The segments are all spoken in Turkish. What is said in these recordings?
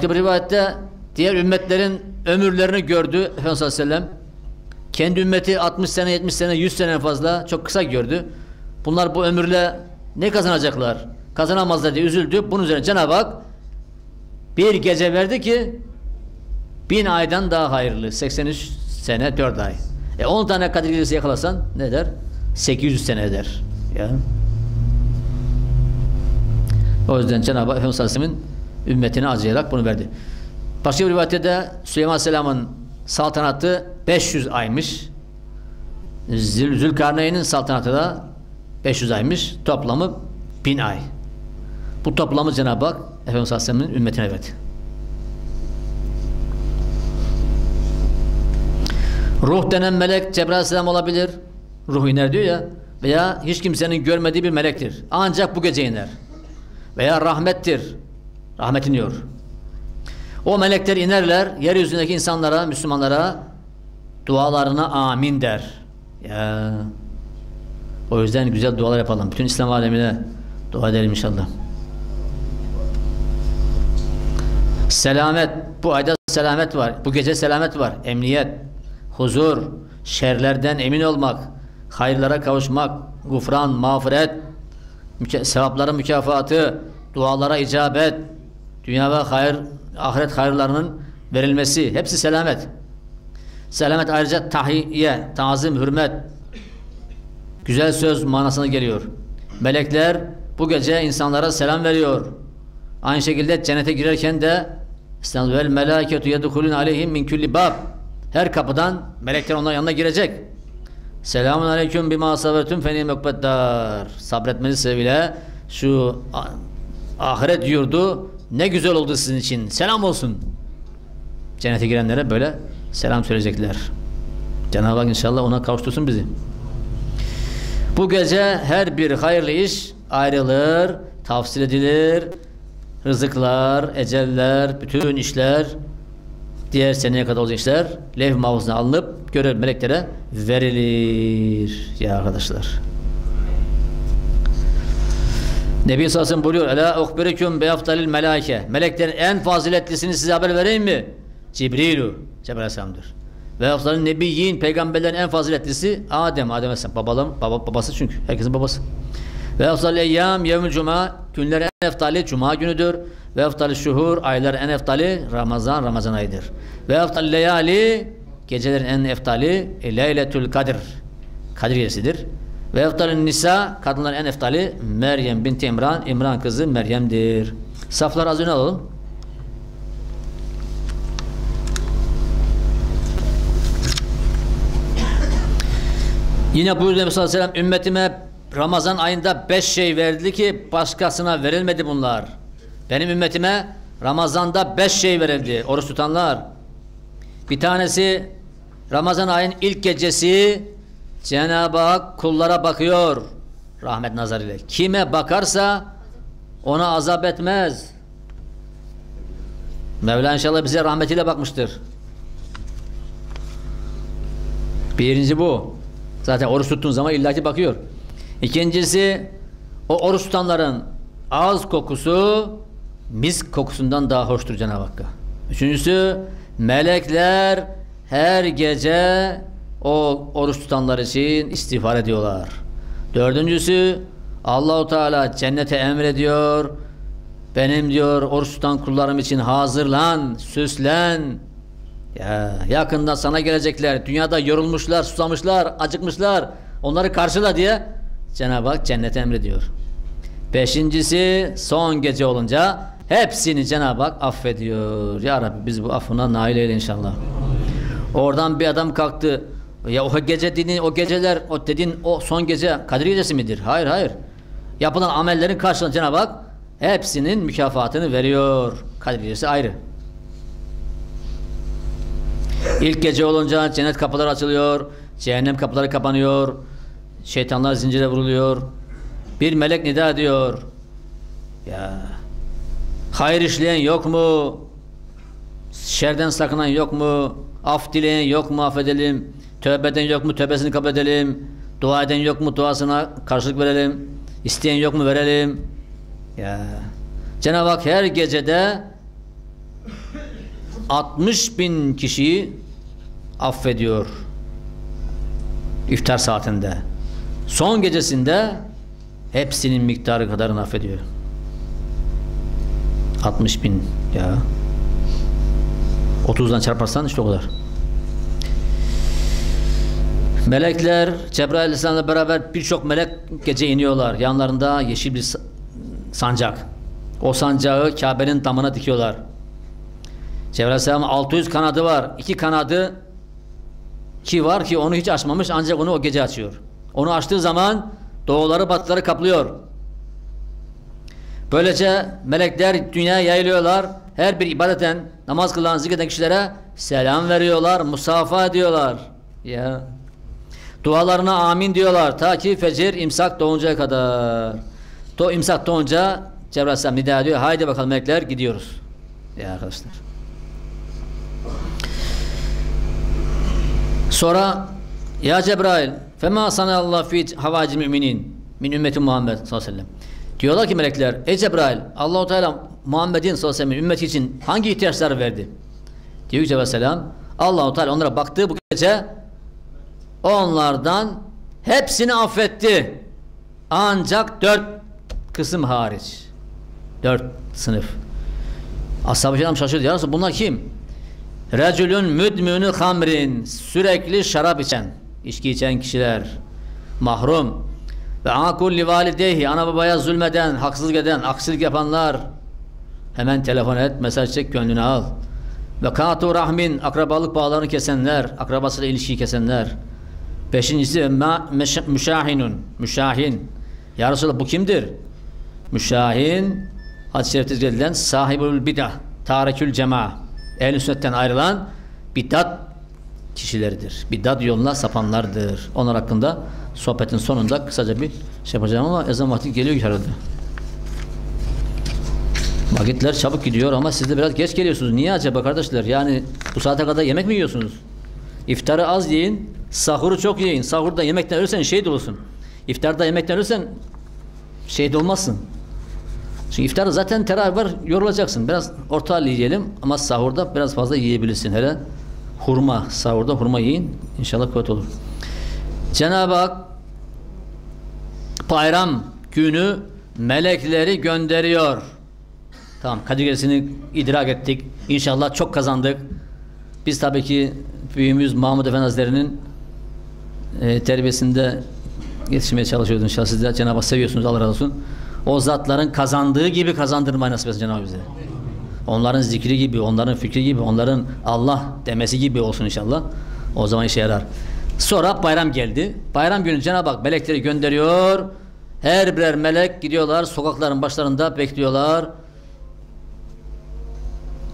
Başka bir rivayette diğer ümmetlerin ömürlerini gördü Efendimiz sallallahu aleyhi ve sellem. Kendi ümmeti 60 sene, 70 sene, 100 sene fazla çok kısa gördü. Bunlar bu ömürle ne kazanacaklar? Kazanamazlar diye üzüldü. Bunun üzerine Cenab-ı Hak bir gece verdi ki bin aydan daha hayırlı. 83 sene 4 ay. E 10 tane Kadir Gecesi yakalasan ne der? 800 sene eder. Ya. O yüzden Cenab-ı Hak Efendimiz sallallahu aleyhi ve sellem'in ümmetine acıyarak bunu verdi. Başka bir rivayette de Süleyman Aleyhisselam'ın saltanatı 500 aymış. Zül Zülkarneyn'in saltanatı da 500 aymış. Toplamı 1000 ay. Bu toplamı Cenab-ı Hak Efendimiz Aleyhisselam'ın ümmetine verdi. Ruh denen melek Cebrail Aleyhisselam olabilir. Ruh iner diyor ya. Veya hiç kimsenin görmediği bir melektir. Ancak bu gece iner. Veya rahmettir. Rahmet iniyor. O melekler inerler, yeryüzündeki insanlara, Müslümanlara dualarına amin der. Ya. O yüzden güzel dualar yapalım. Bütün İslam alemine dua edelim inşallah. Selamet. Bu ayda selamet var. Bu gece selamet var. Emniyet, huzur, şerlerden emin olmak, hayırlara kavuşmak, gufran, mağfiret, müke sevapların mükafatı, dualara icabet, dünya ve hayır, ahiret hayırlarının verilmesi. Hepsi selamet. Selamet ayrıca tahiyye, tazim, hürmet, güzel söz manasına geliyor. Melekler bu gece insanlara selam veriyor. Aynı şekilde cennete girerken de vel melâketu yedhulun aleyhim min kulli bab. Her kapıdan melekler onların yanına girecek. Selamun aleyküm bima sabretüm feni mukbeddar. Sabretmeniz sebebiyle şu ahiret yurdu ne güzel oldu sizin için. Selam olsun. Cennete girenlere böyle selam söyleyecekler. Cenab-ı Hak inşallah ona kavuştursun bizi. Bu gece her bir hayırlı iş ayrılır, tavsiye edilir. Rızıklar, eceller, bütün işler, diğer seneye kadar olacak işler levh mahfuzuna alınıp görev meleklere verilir ya arkadaşlar. Nebi sellem buyuruyor Ela ukbiriküm bi afdalil melaike Meleklerin en faziletlisini size haber vereyim mi? Cibrilu Cebrail aleyhisselamdır. Ve afdalil nebiyyin peygamberlerin en faziletlisi Adem Adem aleyhisselam babalım, baba, babası çünkü herkesin babası. Ve afdalil eyyam yevmül cuma günler en eftali cuma günüdür. Ve eftali şuhur aylar en eftali Ramazan Ramazan ayıdır. Ve eftali leyali gecelerin en eftali Leyletül Kadir Kadir gecesidir. Ve eftalin nisa kadınların en eftali Meryem binti İmran İmran kızı Meryem'dir. Saflar az öne alalım. Yine buyurdu Nebi sallallahu aleyhi ve sellem ümmetime Ramazan ayında beş şey verildi ki başkasına verilmedi bunlar. Benim ümmetime Ramazan'da beş şey verildi. Oruç tutanlar. Bir tanesi Ramazan ayın ilk gecesi Cenab-ı Hak kullara bakıyor. Rahmet nazarıyla. Kime bakarsa ona azap etmez. Mevla inşallah bize rahmetiyle bakmıştır. Birinci bu. Zaten oruç tuttuğun zaman illaki bakıyor. İkincisi o oruç tutanların ağız kokusu misk kokusundan daha hoştur Cenab-ı Hakk'a. Üçüncüsü melekler her gece o oruç tutanlar için istiğfar ediyorlar. Dördüncüsü Allahu Teala cennete emrediyor. Benim diyor oruç tutan kullarım için hazırlan, süslen. Ya yakında sana gelecekler. Dünyada yorulmuşlar, susamışlar, acıkmışlar. Onları karşıla diye Cenab-ı Hak cennete emrediyor. Beşincisi son gece olunca hepsini Cenab-ı Hak affediyor. Ya Rabbi biz bu affına nail eyle inşallah. Oradan bir adam kalktı. Ya o gece dediğin o geceler o dediğin o son gece Kadir gecesi midir? Hayır hayır. Yapılan amellerin karşılığında Cenab-ı Hak hepsinin mükafatını veriyor. Kadir gecesi ayrı. İlk gece olunca cennet kapıları açılıyor. Cehennem kapıları kapanıyor. Şeytanlar zincire vuruluyor. Bir melek nida ediyor. Ya hayır işleyen yok mu? Şerden sakınan yok mu? Af dileyen yok mu? Affedelim. Tövbe eden yok mu? Tövbesini kabul edelim. Dua eden yok mu? Duasına karşılık verelim. İsteyen yok mu? Verelim. Ya Cenab-ı Hak her gecede 60 bin kişiyi affediyor. İftar saatinde. Son gecesinde hepsinin miktarı kadarını affediyor. 60 bin ya. 30'dan çarparsan işte o kadar. Melekler Cebrail Aleyhisselam'la beraber birçok melek gece iniyorlar. Yanlarında yeşil bir sancak. O sancağı Kabe'nin damına dikiyorlar. Cebrail Aleyhisselam'ın 600 kanadı var. İki kanadı ki var ki onu hiç açmamış ancak onu o gece açıyor. Onu açtığı zaman doğuları batıları kaplıyor. Böylece melekler dünyaya yayılıyorlar. Her bir ibadeten namaz kılan zikreden kişilere selam veriyorlar, musafa ediyorlar. Ya. Dualarına amin diyorlar ta ki fecir imsak doğuncaya kadar. To imsak doğunca Cebrail Aleyhisselam nida ediyor. Haydi bakalım melekler gidiyoruz. Ya arkadaşlar. Sonra ya Cebrail fema sana Allah fi havacil müminin min ümmeti Muhammed sallallahu aleyhi ve sellem. Diyorlar ki melekler ey Cebrail Allahu Teala Muhammed'in sallallahu aleyhi ve sellem ümmeti için hangi ihtiyaçları verdi? Diyor ki Cebrail aleyhisselam Allahu Teala onlara baktığı bu gece onlardan hepsini affetti. Ancak dört kısım hariç. Dört sınıf. Ashab-ı kiram şaşırdı. Ya Resulallah bunlar kim? Reculun müdmünü hamrin. Sürekli şarap içen, içki içen kişiler. Mahrum. Ve akulli validehi. Ana babaya zulmeden, haksızlık eden, aksilik yapanlar. Hemen telefon et, mesaj çek, gönlünü al. Ve katu rahmin. Akrabalık bağlarını kesenler. Akrabasıyla ilişkiyi kesenler. Beşincisi ma, müşahinun. Müşahin. Ya Resulallah bu kimdir? Müşahin hadis-i şerifte zikredilen sahibül bid'ah, tarikül cema, ehl sünnetten ayrılan bid'at kişileridir. Bid'at yoluna sapanlardır. Onlar hakkında sohbetin sonunda kısaca bir şey yapacağım ama ezan vakti geliyor herhalde. Vakitler çabuk gidiyor ama siz de biraz geç geliyorsunuz. Niye acaba kardeşler? Yani bu saate kadar yemek mi yiyorsunuz? İftarı az yiyin, sahuru çok yiyin. Sahurda yemekten ölürsen şehit olursun. İftarda yemekten ölürsen şehit olmazsın. Çünkü iftarda zaten teravih var, yorulacaksın. Biraz orta halli yiyelim ama sahurda biraz fazla yiyebilirsin. Hele hurma, sahurda hurma yiyin. İnşallah kuvvet olur. Cenab-ı Hak bayram günü melekleri gönderiyor. Tamam Kadir idrak ettik. İnşallah çok kazandık. Biz tabii ki büyüğümüz Mahmud Efendi Hazretleri'nin e, terbiyesinde yetişmeye çalışıyoruz inşallah. Siz de Cenab-ı seviyorsunuz Allah razı olsun. O zatların kazandığı gibi kazandırmayı nasip etsin Cenab-ı bize. Onların zikri gibi, onların fikri gibi, onların Allah demesi gibi olsun inşallah. O zaman işe yarar. Sonra bayram geldi. Bayram günü Cenab-ı Hak melekleri gönderiyor. Her birer melek gidiyorlar sokakların başlarında bekliyorlar.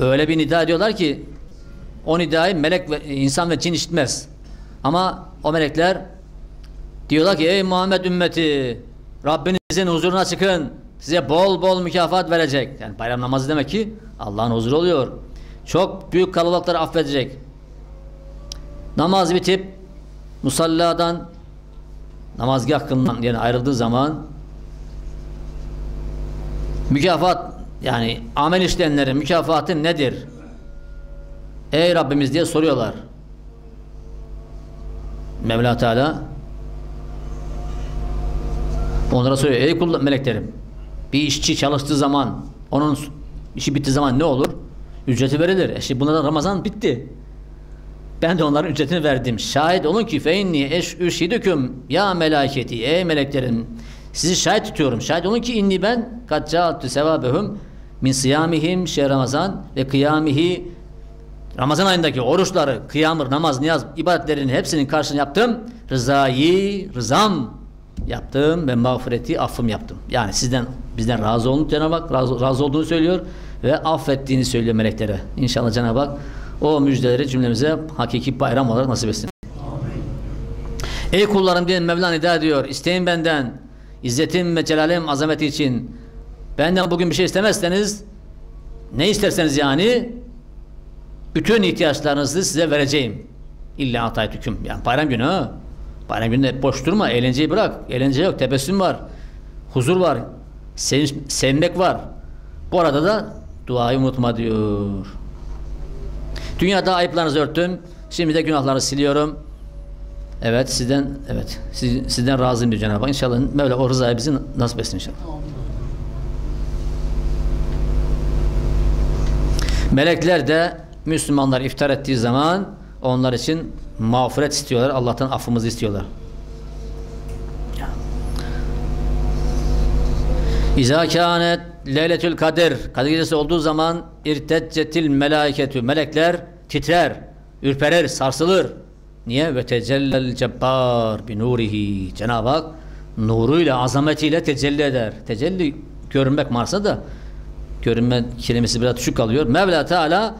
Öyle bir nida ediyorlar ki o nidayı melek ve insan ve cin işitmez. Ama o melekler diyorlar ki ey Muhammed ümmeti Rabbinizin huzuruna çıkın. Size bol bol mükafat verecek. Yani bayram namazı demek ki Allah'ın huzuru oluyor. Çok büyük kalabalıkları affedecek. Namaz bitip musalladan namazgah kılınan yani ayrıldığı zaman mükafat yani amel işleyenlerin mükafatı nedir? Ey Rabbimiz diye soruyorlar. Mevla Teala onlara soruyor. Ey kul meleklerim bir işçi çalıştığı zaman onun işi bittiği zaman ne olur? Ücreti verilir. E şimdi bunlardan Ramazan bitti. Ben de onların ücretini verdim. Şahit olun ki fe inni eş üşhidüküm ya melaketi ey meleklerim sizi şahit tutuyorum. Şahit olun ki inni ben kad caatü sevabehum min siyamihim şehr Ramazan ve kıyamihi Ramazan ayındaki oruçları, kıyamır, namaz, niyaz, ibadetlerinin hepsinin karşılığını yaptım. Rızayı, rızam yaptım ve mağfireti, affım yaptım. Yani sizden, bizden razı olun Cenab-ı Hak razı, razı olduğunu söylüyor ve affettiğini söylüyor meleklere. İnşallah Cenab-ı Hak o müjdeleri cümlemize hakiki bayram olarak nasip etsin. Ey kullarım diye Mevla nida ediyor. İsteyin benden. İzzetim ve celalim azameti için. Benden bugün bir şey istemezseniz ne isterseniz yani bütün ihtiyaçlarınızı size vereceğim. İlla atayet hüküm. Yani bayram günü ha. Bayram günü boş durma. Eğlenceyi bırak. Eğlence yok. Tebessüm var. Huzur var. Sev sevmek var. Bu arada da duayı unutma diyor. Dünyada ayıplarınızı örttüm. Şimdi de günahları siliyorum. Evet sizden evet siz, sizden razıyım diyor Cenab-ı Hak. İnşallah Mevla o rızayı bizi nasip etsin inşallah. Melekler de Müslümanlar iftar ettiği zaman onlar için mağfiret istiyorlar. Allah'tan affımızı istiyorlar. İza kânet leyletül kadir Kadir gecesi olduğu zaman irteccetil melaiketü Melekler titrer, ürperer, sarsılır. Niye? Ve tecellel cebbar bi nurihi Cenab-ı Hak nuruyla, azametiyle tecelli eder. Tecelli görünmek manasında da görünme kelimesi biraz düşük kalıyor. Mevla Teala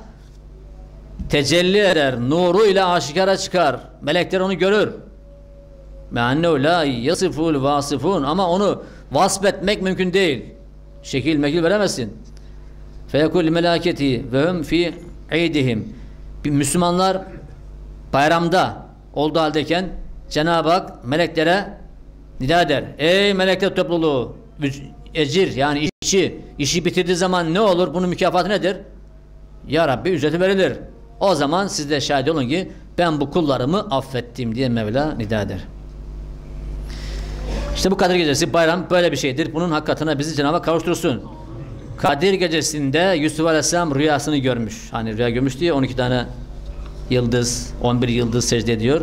tecelli eder, nuruyla aşikara çıkar. Melekler onu görür. Meannehu la yasiful vasifun ama onu vasf etmek mümkün değil. Şekil mekil veremezsin. Feyekul melaketi ve hum fi eydihim. Müslümanlar bayramda olduğu haldeyken Cenab-ı Hak meleklere nida eder. Ey melekler topluluğu ecir yani işi işi bitirdiği zaman ne olur? Bunun mükafatı nedir? Ya Rabbi ücreti verilir. O zaman siz de şahit olun ki ben bu kullarımı affettim diye Mevla nida eder. İşte bu Kadir Gecesi bayram böyle bir şeydir. Bunun hakikatine bizi Cenab-ı kavuştursun. Kadir Gecesi'nde Yusuf Aleyhisselam rüyasını görmüş. Hani rüya görmüş diye 12 tane yıldız, 11 yıldız secde ediyor.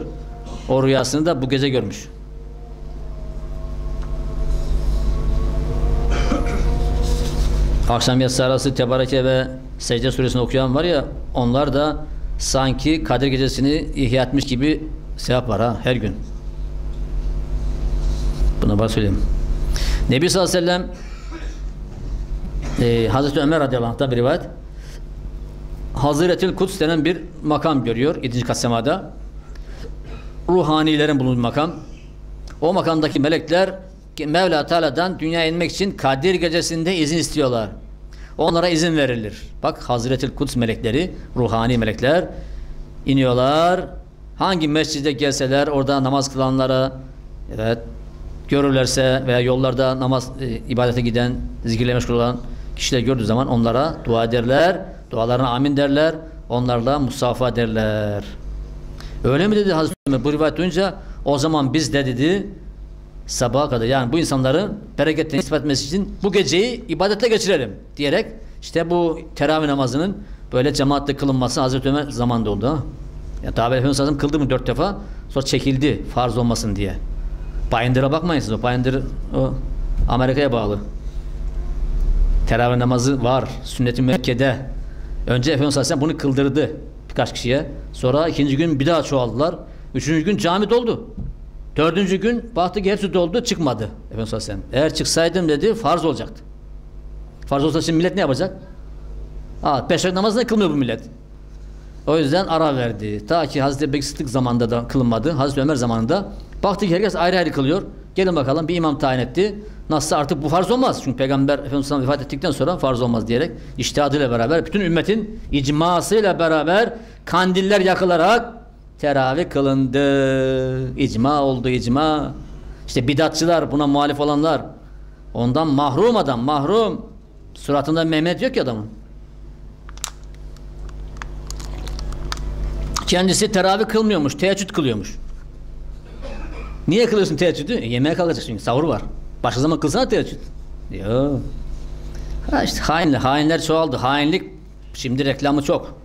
O rüyasını da bu gece görmüş. Akşam yatsı arası Tebareke ve Secde suresini okuyan var ya onlar da sanki Kadir Gecesi'ni ihya etmiş gibi sevap var ha her gün. Buna bak söyleyeyim. Nebi sallallahu aleyhi ve sellem e, Hazreti Ömer radıyallahu anh'ta bir rivayet Hazretül Kuds denen bir makam görüyor 7. kat semada. Ruhanilerin bulunduğu makam. O makamdaki melekler Mevla Teala'dan dünyaya inmek için Kadir gecesinde izin istiyorlar. Onlara izin verilir. Bak Hazretül Kuds melekleri, ruhani melekler iniyorlar. Hangi mescide gelseler orada namaz kılanlara evet görürlerse veya yollarda namaz e, ibadete giden, zikirle meşgul olan kişiler gördüğü zaman onlara dua ederler. Dualarına amin derler. Onlarla musafa derler. Öyle mi dedi Hazreti Ömer? Bu rivayet duyunca o zaman biz de dedi sabaha kadar yani bu insanların bereketini ispat etmesi için bu geceyi ibadetle geçirelim diyerek işte bu teravih namazının böyle cemaatle kılınması Hazreti Ömer zamanında oldu. Ha? Ya tabi Efendimiz kıldı mı dört defa sonra çekildi farz olmasın diye. Bayındır'a bakmayın siz o. Bayındır o Amerika'ya bağlı. Teravih namazı var. Sünnet-i Mekke'de. Önce Efendimiz Aleyhisselam bunu kıldırdı birkaç kişiye. Sonra ikinci gün bir daha çoğaldılar. Üçüncü gün cami doldu. Dördüncü gün baktı hepsi doldu çıkmadı Efendimiz Aleyhisselam. Eğer çıksaydım dedi farz olacaktı. Farz olsa şimdi millet ne yapacak? Aa, beş vakit namazını kılmıyor bu millet. O yüzden ara verdi. Ta ki Hazreti Bekir Sıddık zamanında da kılınmadı. Hazreti Ömer zamanında baktı ki herkes ayrı ayrı kılıyor. Gelin bakalım bir imam tayin etti. Nasıl artık bu farz olmaz. Çünkü Peygamber Efendimiz vefat ettikten sonra farz olmaz diyerek iştihadıyla beraber bütün ümmetin icmasıyla beraber kandiller yakılarak teravih kılındı. İcma oldu icma. İşte bidatçılar buna muhalif olanlar ondan mahrum adam mahrum. Suratında Mehmet yok ki adamın. Kendisi teravih kılmıyormuş, teheccüd kılıyormuş. Niye kılıyorsun teheccüdü? E, yemeğe kalkacak çünkü sahur var. Başka zaman kılsana teheccüd. Yok. Ha işte hainler, hainler çoğaldı. Hainlik şimdi reklamı çok.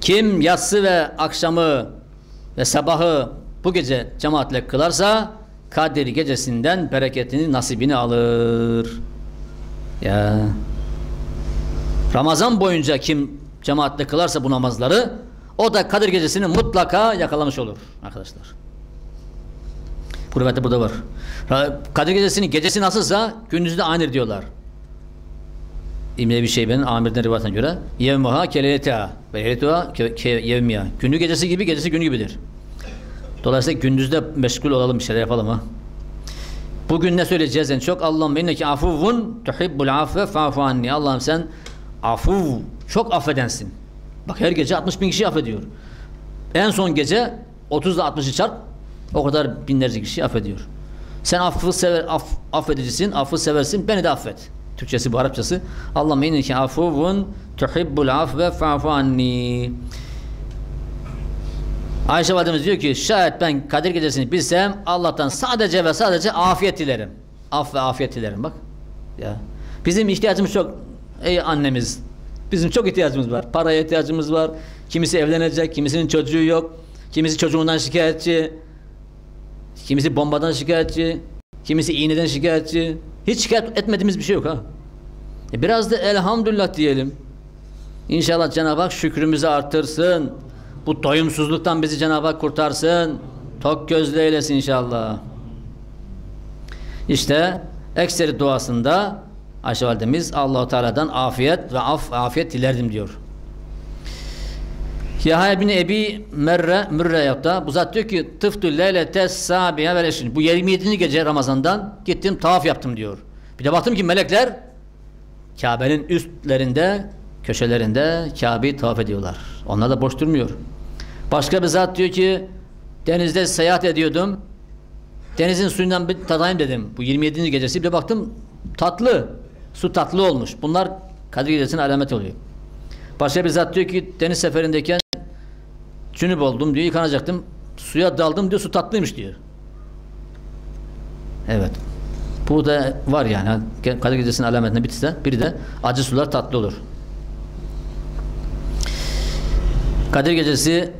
Kim yatsı ve akşamı ve sabahı bu gece cemaatle kılarsa Kadir gecesinden bereketini, nasibini alır. Ya. Ramazan boyunca kim cemaatle kılarsa bu namazları o da Kadir gecesini mutlaka yakalamış olur arkadaşlar. Bu rivayette burada var. Kadir gecesini gecesi nasılsa gündüzü de aynı diyorlar. İmle bir şey benim amirden rivayetine göre yevmuha keleyetiha ve leyletuha yevmiha. Günü gecesi gibi gecesi günü gibidir. Dolayısıyla gündüzde meşgul olalım bir şeyler yapalım ha. Bugün ne söyleyeceğiz en çok? Allah'ım inneki afuvun tuhibbul afve fa'fu anni. Allah'ım sen afuv çok affedensin. Bak her gece 60 bin kişi affediyor. En son gece 30 ile 60'ı çarp o kadar binlerce kişi affediyor. Sen affı sever, aff, affedicisin, affı seversin, beni de affet Türkçesi bu Arapçası. Allahümme inneke afuvun tuhibbul afve fa'fu anni. Ayşe validemiz diyor ki şayet ben Kadir gecesini bilsem Allah'tan sadece ve sadece afiyet dilerim. Af ve afiyet dilerim bak. Ya. Bizim ihtiyacımız çok ey annemiz. Bizim çok ihtiyacımız var. Paraya ihtiyacımız var. Kimisi evlenecek, kimisinin çocuğu yok. Kimisi çocuğundan şikayetçi. Kimisi bombadan şikayetçi. Kimisi iğneden şikayetçi. Hiç şikayet etmediğimiz bir şey yok ha. E biraz da elhamdülillah diyelim. İnşallah Cenab-ı Hak şükrümüzü artırsın. Bu doyumsuzluktan bizi Cenab-ı Hak kurtarsın. Tok gözlü eylesin inşallah. İşte ekseri duasında Ayşe validemiz Allahu Teala'dan afiyet ve af afiyet dilerdim diyor. Yahya bin Ebi Merre Mürre yaptı. Bu zat diyor ki tıftü leylete sabiye ve leşin. Bu 27. gece Ramazan'dan gittim tavaf yaptım diyor. Bir de baktım ki melekler Kabe'nin üstlerinde köşelerinde Kabe'yi tavaf ediyorlar. Onlar da boş durmuyor. Başka bir zat diyor ki denizde seyahat ediyordum. Denizin suyundan bir tadayım dedim. Bu 27. gecesi bir de baktım tatlı. Su tatlı olmuş. Bunlar Kadir Gecesi'nin alamet oluyor. Başka bir zat diyor ki deniz seferindeyken cünüp oldum diyor yıkanacaktım. Suya daldım diyor su tatlıymış diyor. Evet. Bu da var yani. Kadir Gecesi'nin alametinde birisi de, biri de acı sular tatlı olur. Kadir Gecesi